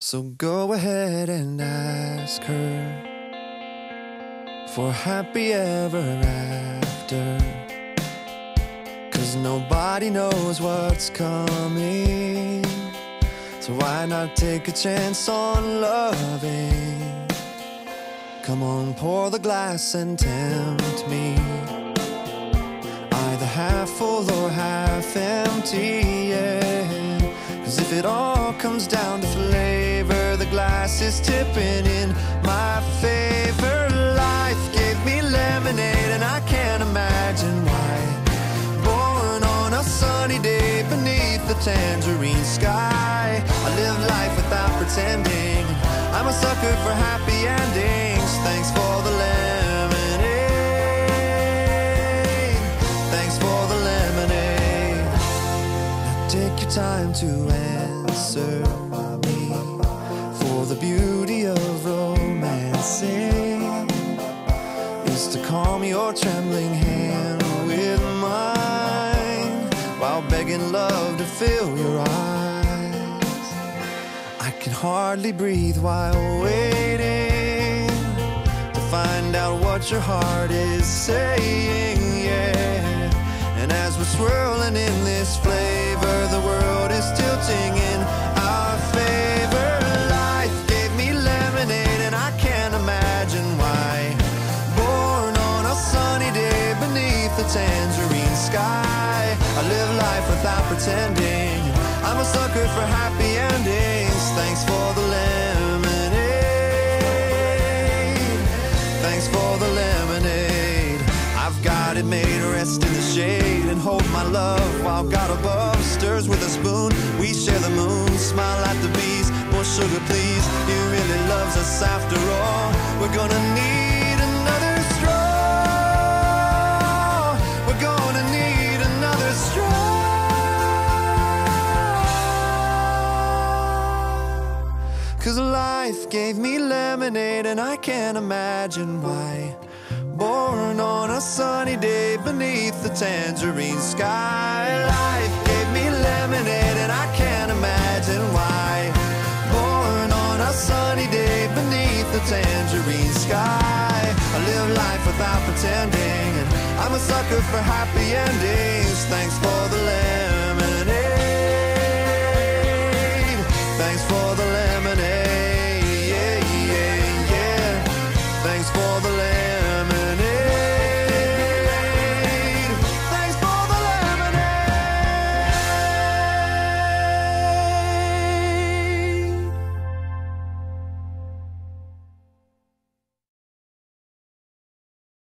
So go ahead and ask her for happy ever after. Cause nobody knows what's coming. So why not take a chance on loving? Come on, pour the glass and tempt me. Either half full or half empty, yeah. Cause if it all comes down to glass is tipping in my favor. Life gave me lemonade, and I can't imagine why. Born on a sunny day beneath the tangerine sky. I live life without pretending. I'm a sucker for happy endings. Thanks for the lemonade. Thanks for the lemonade. Now take your time to answer the beauty of romancing is to calm your trembling hand with mine while begging love to fill your eyes. I can hardly breathe while waiting to find out what your heart is saying, I live life without pretending. I'm a sucker for happy endings. Thanks for the lemonade. Thanks for the lemonade. I've got it made, rest in the shade and hold my love while God above stirs with a spoon. We share the moon, smile at the bees. More sugar, please. He really loves us after all. We're gonna need Cause life gave me lemonade and I can't imagine why. Born on a sunny day beneath the tangerine sky. Life gave me lemonade and I can't imagine why. Born on a sunny day beneath the tangerine sky. I live life without pretending. I'm a sucker for happy endings. Thanks for the lemonade. for the